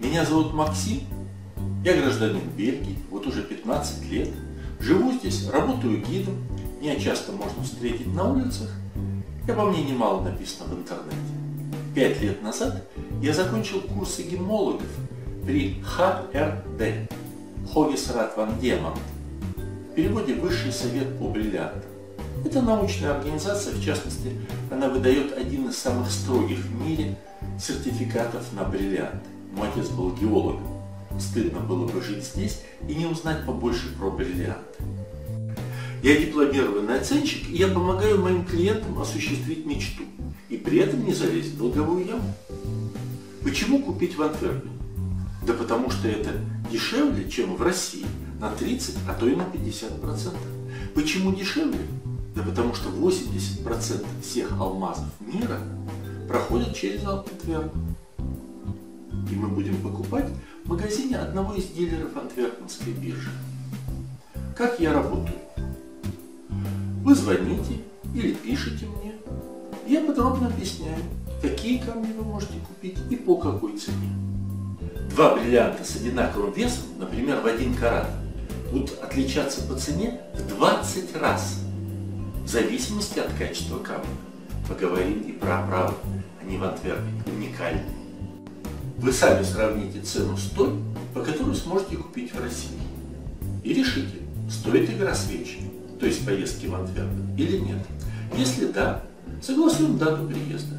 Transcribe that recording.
Меня зовут Максим, я гражданин Бельгии, вот уже 15 лет. Живу здесь, работаю гидом, меня часто можно встретить на улицах, и обо мне немало написано в интернете. Пять лет назад я закончил курсы гемологов при ХРД, Хогесрат Ван Демонт, в переводе «Высший совет по бриллиантам». Это научная организация, в частности, она выдает один из самых строгих в мире сертификатов на бриллианты. Мой отец был геологом. Стыдно было бы жить здесь и не узнать побольше про бриллианты. Я дипломированный оценщик, и я помогаю моим клиентам осуществить мечту. И при этом не залезть в долговую яму. Почему купить в Антверпене? Да потому что это дешевле, чем в России на 30, а то и на 50%. Почему дешевле? Да потому что 80% всех алмазов мира проходят через Антверп. И мы будем покупать в магазине одного из дилеров Антверпенской биржи. Как я работаю? Вы звоните или пишите мне. Я подробно объясняю, какие камни вы можете купить и по какой цене. Два бриллианта с одинаковым весом, например, в один карат, будут отличаться по цене в 20 раз, в зависимости от качества камня. Поговорим и про оправы, они в Антверпе уникальны. Вы сами сравните цену с той, по которой сможете купить в России. И решите, стоит игра свечи, то есть поездки в Антверпен, или нет. Если да, согласуем дату приезда.